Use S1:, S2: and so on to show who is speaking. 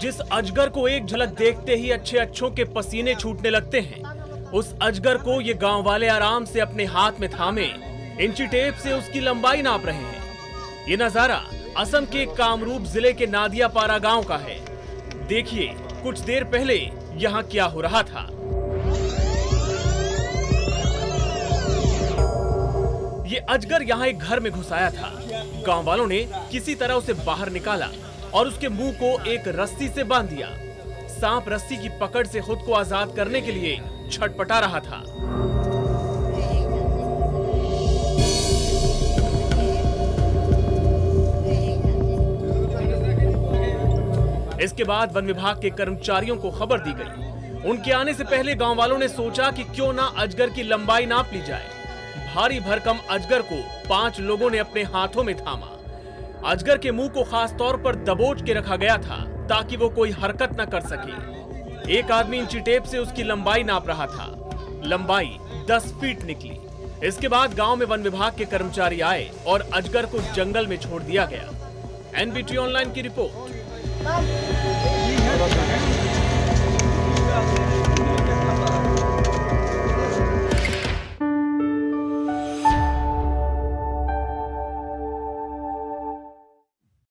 S1: जिस अजगर को एक झलक देखते ही अच्छे अच्छों के पसीने छूटने लगते हैं, उस अजगर को ये गाँव वाले आराम से अपने हाथ में थामे, इंची टेप से उसकी लंबाई नाप रहे हैं। ये नज़ारा असम के कामरूप ज़िले के नादियापारा गाँव का है। देखिए, कुछ देर पहले यहाँ क्या हो रहा था। ये अजगर यहाँ एक घर में घुस आया था। गाँव वालों ने किसी तरह उसे बाहर निकाला। और उसके मुँह को एक रस्सी से बाँध दिया। सांप रस्सी की पकड़ से खुद को आज़ाद करने के लिए छटपटा रहा था। इसके बाद वन विभाग के कर्मचारियों को खबर दी गई। उनके आने से पहले गाँव वालों ने सोचा कि क्यों ना अजगर की लंबाई नाप ली जाए। भारी भरकम अजगर को पाँच लोगों ने अपने हाथों में थामा। अजगर के मुँह को खास तौर पर दबोच के रखा गया था, ताकि वो कोई हरकत न कर सके। एक आदमी इंची टेप से उसकी लंबाई नाप रहा था। लंबाई 10 फीट निकली। इसके बाद गाँव में वन विभाग के कर्मचारी आए और अजगर को जंगल में छोड़ दिया गया। एनबीटी ऑनलाइन की रिपोर्ट।